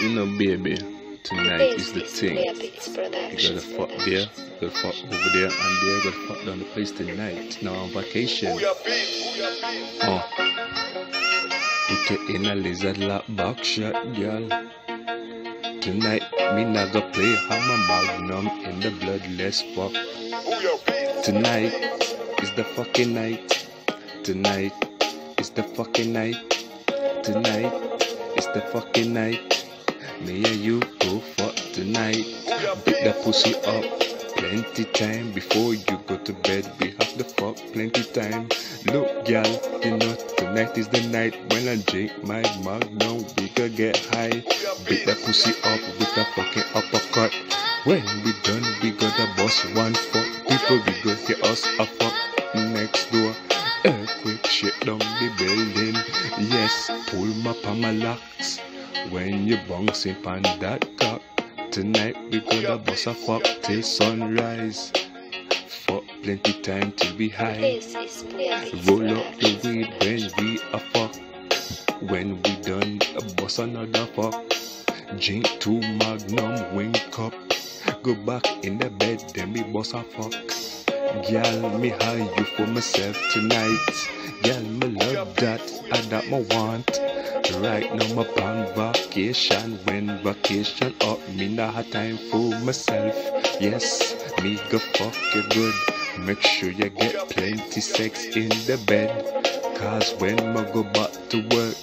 You know, baby, tonight is the thing. Beats You Production. gotta fuck there, you gotta fuck over there, and there, you gotta fuck down the place tonight. Now on vacation. Uh. Put it in a lizard lock back shot, girl. Tonight, me not gonna play hammer magnum in the bloodless fuck. Tonight is the fucking night. Tonight is the fucking night. Tonight is the fucking night. Me and you go fuck tonight. Beat the pussy up. Plenty time before you go to bed. We have the fuck plenty time. Look, gal, you know tonight is the night when I drink my magnum. We could get high. Beat the pussy up with a fucking uppercut. When we done, we gotta bust one fuck. People, we go hear us a fuck next door. Earthquake shit down the building. Yes, pull my palm locks. When you bouncing on that cock. Tonight we gonna bust a fuck till sunrise. Fuck plenty time till we high. This is Beats Roll up the weed when we a fuck. When we done, a bust another fuck. Drink two magnum wink up. Go back in the bed, then we bust a fuck. Girl, me high you for myself tonight. Girl, me love that, I that me want. Right now my on vacation. When vacation up, me not have time for myself. Yes, me go fuck you good. Make sure you get plenty sex in the bed. Cause when I go back to work,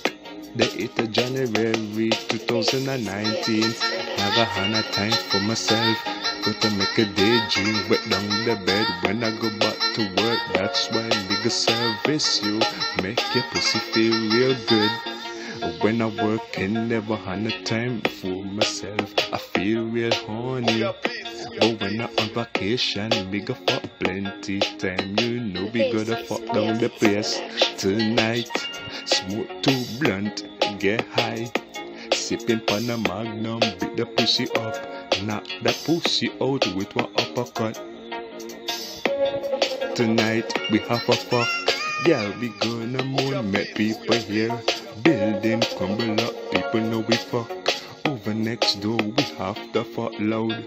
the 8th of January 2019, never had a time for myself. Got to make a daydream wet down the bed when I go back to work. That's why nigga service you, make your pussy feel real good. When I work and never had time for myself, I feel real horny. But when I'm on vacation, we go fuck plenty time. You know we gotta fuck down the place tonight. Smoke too blunt, get high. Sipping pan a magnum, beat the pussy up. Knock the pussy out with one uppercut. Tonight we have a fuck. Yeah, we gonna moon, make people hear. Building crumble up, people know we fuck. Over next door, we have the fuck loud.